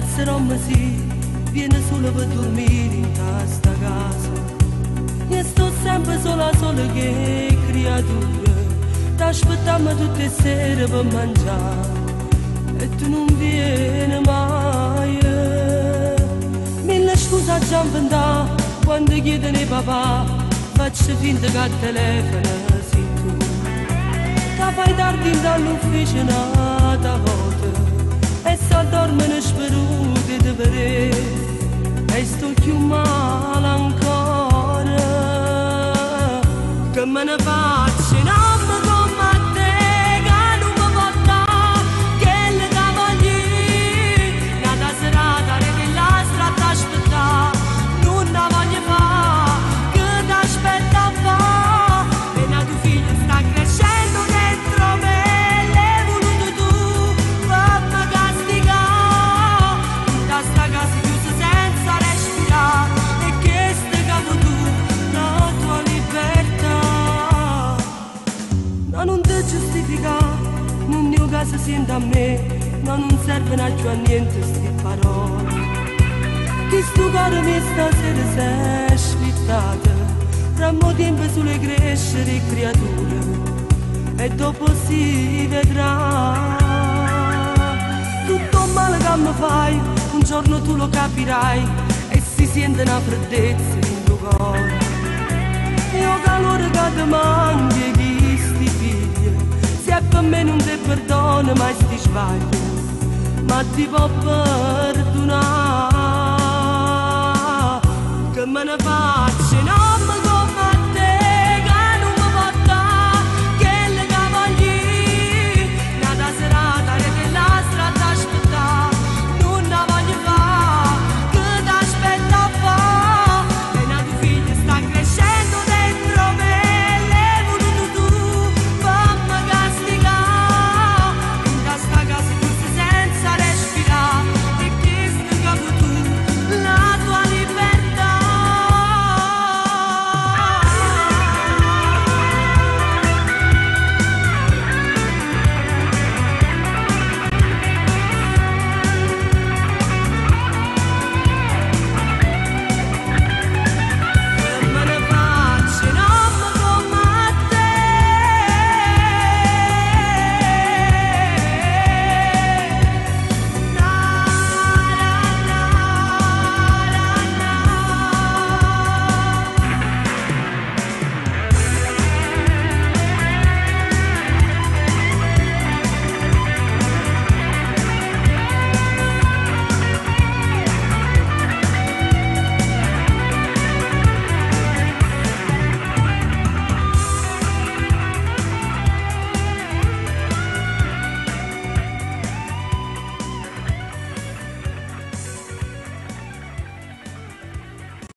passerò un mesi, viene solo per dormire in questa casa. E sto sempre sola, sola che creatura, t'aspettiamo tutte le sere per mangiare. E tu non vieni mai. Mille scuse già inventare, quando chiedono i papà, faccio finta che al telefono sei tu. Che fai tardi dall'ufficio nata volta, e se dormono sperute di vedere, e mio caso sente a me, ma non servono più a niente sti parole. Che sto cuore mi stasera sei sfittata, tra mo tempo sulle crescere creature, e dopo si vedrà. Tutto male che mi fai, un giorno tu lo capirai, e si sente una freddezza in tuo cuore. Io calore che ti mangi Mas mais disbaio, mas te vou perdoar.